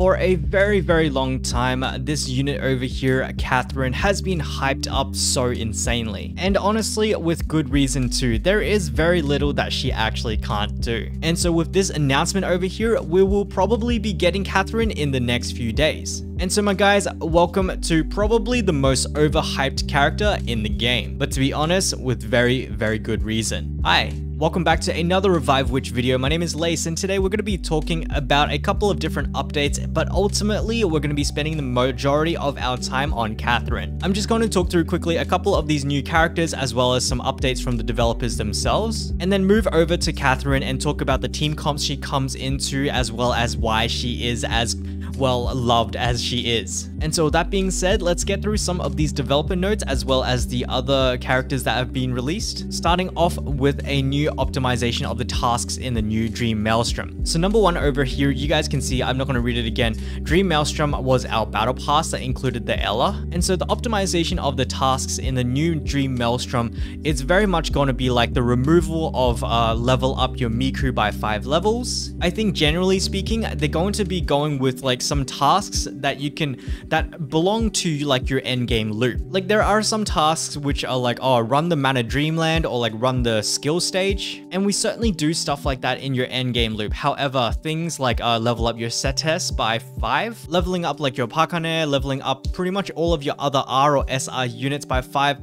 For a very, very long time, this unit over here, Catherine, has been hyped up so insanely. And honestly, with good reason too, there is very little that she actually can't do. And so with this announcement over here, we will probably be getting Catherine in the next few days. And so my guys, welcome to probably the most overhyped character in the game. But to be honest, with very, very good reason. Hi, Welcome back to another Revived Witch video. My name is Lace and today we're going to be talking about a couple of different updates, but ultimately we're going to be spending the majority of our time on Catherine. I'm just going to talk through quickly a couple of these new characters as well as some updates from the developers themselves, and then move over to Catherine and talk about the team comps she comes into as well as why she is as well loved as she is. And so that being said, let's get through some of these developer notes as well as the other characters that have been released, starting off with a new optimization of the tasks in the new Dream Maelstrom. So number one over here, you guys can see, I'm not going to read it again, Dream Maelstrom was our battle pass that included the Ella. And so the optimization of the tasks in the new Dream Maelstrom, it's very much going to be like the removal of uh, level up your Miku by five levels. I think generally speaking, they're going to be going with like some tasks that you can that belong to like your end game loop. Like there are some tasks which are like, oh, run the Mana Dreamland or like run the skill stage. And we certainly do stuff like that in your end game loop. However, things like uh, level up your Cetes by five, leveling up like your Pakane, leveling up pretty much all of your other R or SR units by five,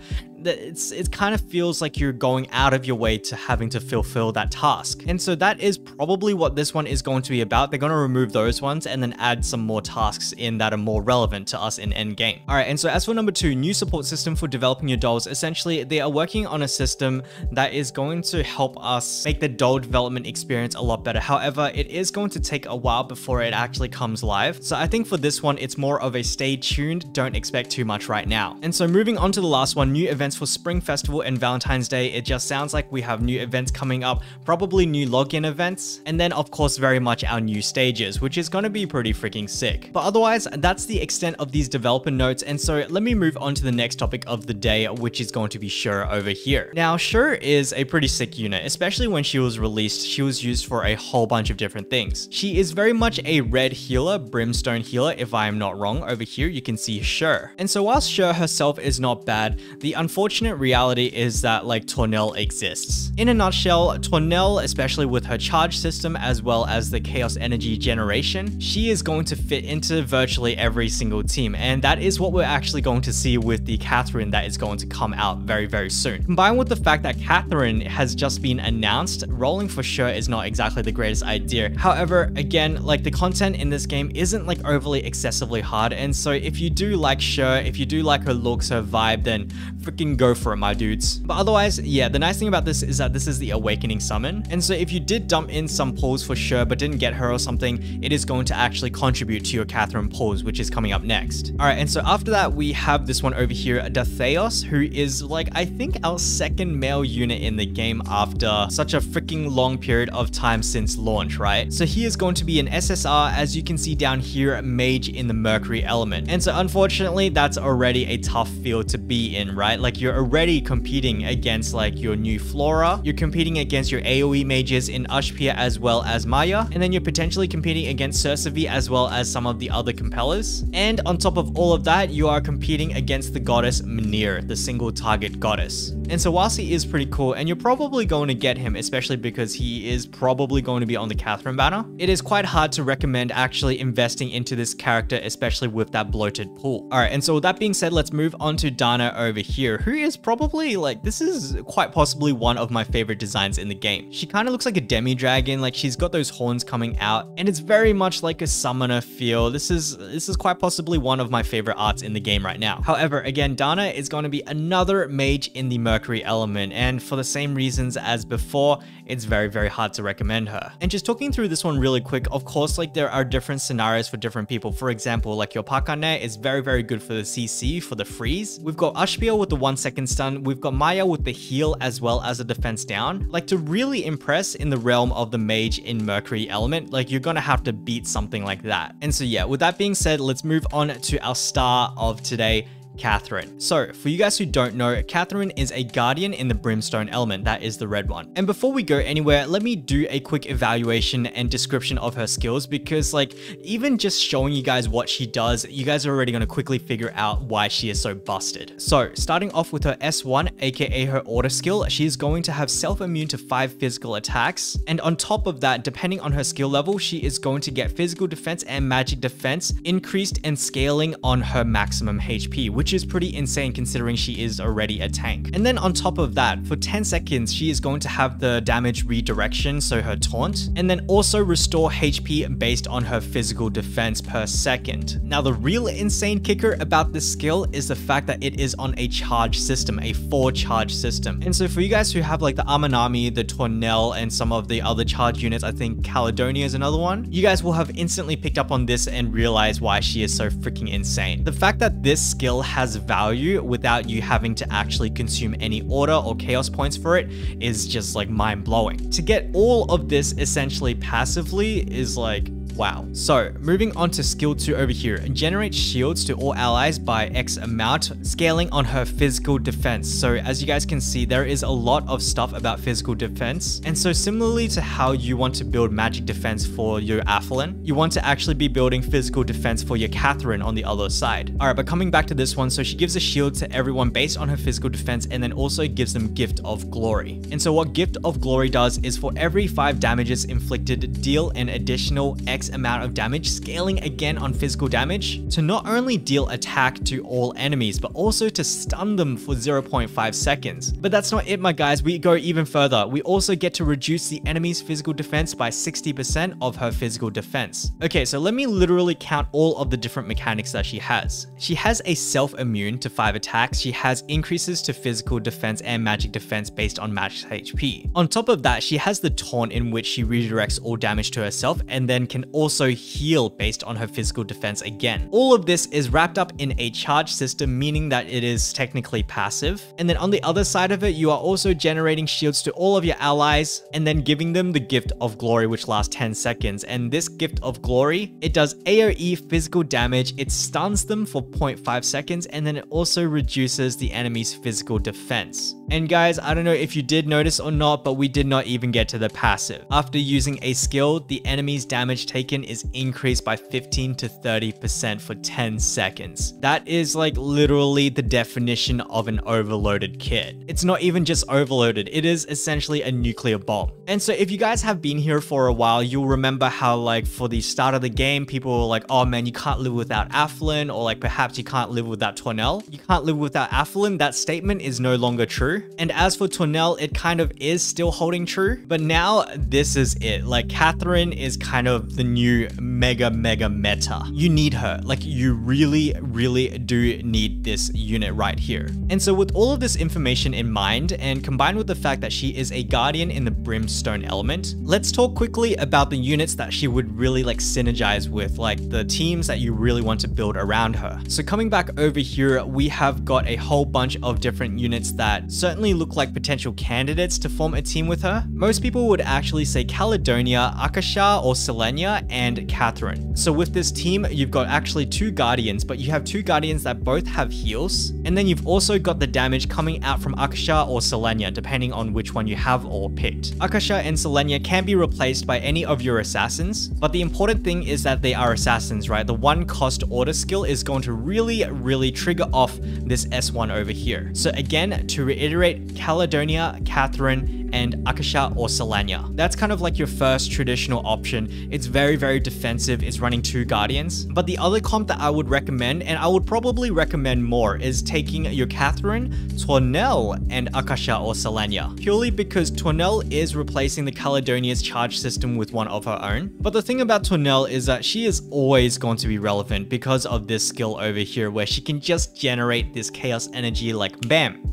it's it kind of feels like you're going out of your way to having to fulfill that task. And so that is probably what this one is going to be about. They're going to remove those ones and then add some more tasks in that are more relevant to us in endgame. All right, and so as for number two, new support system for developing your dolls. Essentially, they are working on a system that is going to help us make the doll development experience a lot better. However, it is going to take a while before it actually comes live. So I think for this one, it's more of a stay tuned, don't expect too much right now. And so moving on to the last one, new events for Spring Festival and Valentine's Day. It just sounds like we have new events coming up, probably new login events, and then of course very much our new stages, which is going to be pretty freaking sick. But otherwise, that's the extent of these developer notes, and so let me move on to the next topic of the day, which is going to be Xur over here. Now, Xur is a pretty sick unit, especially when she was released, she was used for a whole bunch of different things. She is very much a red healer, brimstone healer, if I am not wrong. Over here, you can see Xur. And so whilst Xur herself is not bad, the unfortunate unfortunate reality is that like Tornel exists. In a nutshell, Tornel, especially with her charge system as well as the chaos energy generation, she is going to fit into virtually every single team and that is what we're actually going to see with the Catherine that is going to come out very very soon. Combined with the fact that Catherine has just been announced, rolling for Xur is not exactly the greatest idea. However, again, like the content in this game isn't like overly excessively hard and so if you do like Xur, if you do like her looks, her vibe, then freaking go for it, my dudes. But otherwise, yeah, the nice thing about this is that this is the Awakening Summon. And so if you did dump in some pulls for Xur, but didn't get her or something, it is going to actually contribute to your Catherine pulls, which is coming up next. All right, and so after that, we have this one over here, Datheos, who is like, I think our second male unit in the game after such a freaking long period of time since launch, right? So he is going to be an SSR, as you can see down here, mage in the Mercury element. And so unfortunately, that's already a tough field to be in, right? Like you're already competing against like your new Flora, you're competing against your AoE mages in Ashpia as well as Maya, and then you're potentially competing against Cersavi as well as some of the other compellers. And on top of all of that, you are competing against the goddess Mnir, the single target goddess. And so whilst he is pretty cool, and you're probably going to get him, especially because he is probably going to be on the Catherine banner, it is quite hard to recommend actually investing into this character, especially with that bloated pool. Alright, and so with that being said, let's move on to Dana over here, who is probably like, this is quite possibly one of my favorite designs in the game. She kind of looks like a demi-dragon, like she's got those horns coming out, and it's very much like a summoner feel. This is, this is quite possibly one of my favorite arts in the game right now. However, again, Dana is going to be another mage in the Mercury element, and for the same reasons as before, it's very, very hard to recommend her. And just talking through this one really quick, of course, like there are different scenarios for different people. For example, like your Pakane is very, very good for the CC, for the freeze. We've got Ashpia with the one second stun. We've got Maya with the heal as well as a defense down. Like to really impress in the realm of the mage in Mercury element, like you're gonna have to beat something like that. And so yeah, with that being said, let's move on to our star of today, Catherine. So for you guys who don't know, Catherine is a guardian in the brimstone element, that is the red one. And before we go anywhere, let me do a quick evaluation and description of her skills because like even just showing you guys what she does, you guys are already going to quickly figure out why she is so busted. So starting off with her S1, aka her order skill, she is going to have self-immune to 5 physical attacks. And on top of that, depending on her skill level, she is going to get physical defense and magic defense increased and scaling on her maximum HP, which is pretty insane considering she is already a tank. And then on top of that, for 10 seconds, she is going to have the damage redirection, so her taunt, and then also restore HP based on her physical defense per second. Now the real insane kicker about this skill is the fact that it is on a charge system, a 4 charge system. And so for you guys who have like the Amanami, the Tornel, and some of the other charge units, I think Caledonia is another one, you guys will have instantly picked up on this and realized why she is so freaking insane. The fact that this skill has value without you having to actually consume any order or chaos points for it is just like mind blowing. To get all of this essentially passively is like Wow. So moving on to skill 2 over here, and generate shields to all allies by X amount, scaling on her physical defense. So as you guys can see, there is a lot of stuff about physical defense. And so similarly to how you want to build magic defense for your Athlon, you want to actually be building physical defense for your Catherine on the other side. Alright, but coming back to this one, so she gives a shield to everyone based on her physical defense and then also gives them Gift of Glory. And so what Gift of Glory does is for every 5 damages inflicted, deal an additional X amount of damage, scaling again on physical damage, to not only deal attack to all enemies, but also to stun them for 0.5 seconds. But that's not it, my guys, we go even further. We also get to reduce the enemy's physical defense by 60% of her physical defense. Okay, so let me literally count all of the different mechanics that she has. She has a self-immune to 5 attacks, she has increases to physical defense and magic defense based on max HP. On top of that, she has the taunt in which she redirects all damage to herself and then can also heal based on her physical defense again. All of this is wrapped up in a charge system, meaning that it is technically passive. And then on the other side of it, you are also generating shields to all of your allies and then giving them the gift of glory, which lasts 10 seconds. And this gift of glory, it does AoE physical damage, it stuns them for 0.5 seconds, and then it also reduces the enemy's physical defense. And guys, I don't know if you did notice or not, but we did not even get to the passive. After using a skill, the enemy's damage taken is increased by 15 to 30% for 10 seconds. That is like literally the definition of an overloaded kit. It's not even just overloaded, it is essentially a nuclear bomb. And so if you guys have been here for a while, you'll remember how like for the start of the game, people were like, oh man, you can't live without Athlon, or like perhaps you can't live without Tornel. You can't live without Athlon. That statement is no longer true and as for Tornel, it kind of is still holding true. But now this is it. Like Catherine is kind of the new mega, mega meta. You need her. Like you really, really do need this unit right here. And so with all of this information in mind and combined with the fact that she is a guardian in the brimstone element, let's talk quickly about the units that she would really like synergize with, like the teams that you really want to build around her. So coming back over here, we have got a whole bunch of different units that certainly look like potential candidates to form a team with her. Most people would actually say Caledonia, Akasha, or Selenia, and Catherine. So with this team, you've got actually two Guardians, but you have two Guardians that both have heals, and then you've also got the damage coming out from Akasha or Selenia, depending on which one you have or picked. Akasha and Selenia can be replaced by any of your assassins, but the important thing is that they are assassins, right? The one cost order skill is going to really, really trigger off this S1 over here. So again, to reiterate, Caledonia, Catherine, and Akasha or Selenia. That's kind of like your first traditional option. It's very, very defensive. It's running two Guardians. But the other comp that I would recommend, and I would probably recommend more, is taking your Catherine, Tornel, and Akasha or Selenia. Purely because Tornel is replacing the Caledonia's charge system with one of her own. But the thing about Tornel is that she is always going to be relevant because of this skill over here where she can just generate this chaos energy like bam,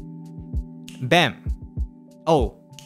Bam. Oh,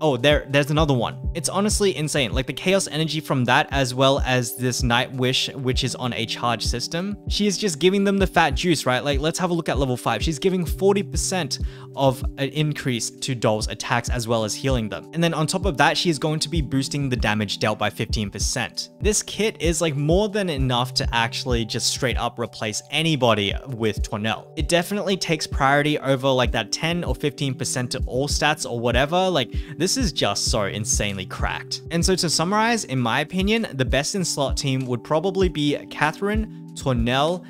Oh, there, there's another one. It's honestly insane. Like the chaos energy from that, as well as this night wish, which is on a charge system. She is just giving them the fat juice, right? Like let's have a look at level five. She's giving 40% of an increase to Doll's attacks as well as healing them. And then on top of that, she is going to be boosting the damage dealt by 15%. This kit is like more than enough to actually just straight up replace anybody with Tornel. It definitely takes priority over like that 10 or 15% to all stats or whatever. Like this is just so insanely cracked. And so to summarize, in my opinion, the best in slot team would probably be Catherine, Tornel,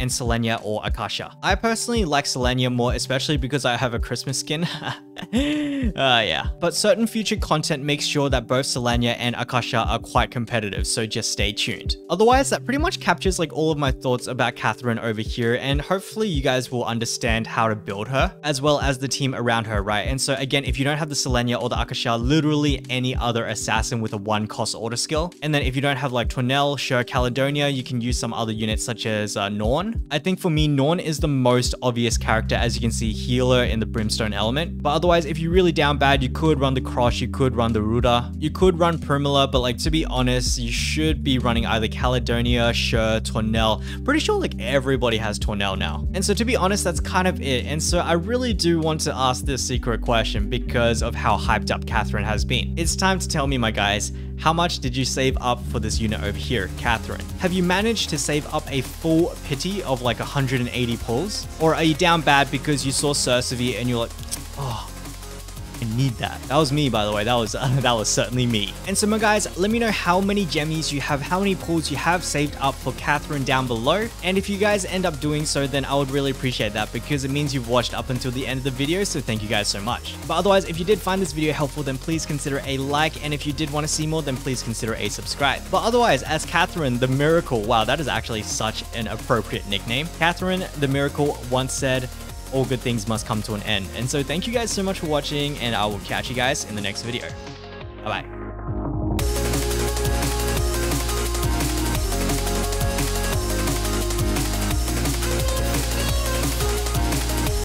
and Selenia or Akasha. I personally like Selenia more, especially because I have a Christmas skin. uh, yeah. But certain future content makes sure that both Selenia and Akasha are quite competitive, so just stay tuned. Otherwise, that pretty much captures like all of my thoughts about Catherine over here, and hopefully you guys will understand how to build her, as well as the team around her, right? And so again, if you don't have the Selenia or the Akasha, literally any other assassin with a one cost order skill. And then if you don't have like Tornel, Xur, Caledonia, you can use some other units such as uh, Norn. I think for me, Norn is the most obvious character, as you can see, healer in the Brimstone element. But otherwise, if you're really down bad, you could run the Cross, you could run the Ruda, you could run Primula, but like to be honest, you should be running either Caledonia, Xur, Tornel. Pretty sure like everybody has Tornel now. And so to be honest, that's kind of it. And so I really do want to ask this secret question because of how hyped up Catherine has been. It's time to tell me, my guys, how much did you save up for this unit over here, Catherine? Have you managed to save up a full pity of like 180 pulls? Or are you down bad because you saw Cercivi and you're like, oh, need that. That was me, by the way. That was uh, that was certainly me. And so, my guys, let me know how many gemmies you have, how many pulls you have saved up for Catherine down below. And if you guys end up doing so, then I would really appreciate that because it means you've watched up until the end of the video. So thank you guys so much. But otherwise, if you did find this video helpful, then please consider a like. And if you did want to see more, then please consider a subscribe. But otherwise, as Catherine the Miracle, wow, that is actually such an appropriate nickname. Catherine the Miracle once said, all good things must come to an end. And so thank you guys so much for watching and I will catch you guys in the next video. Bye bye.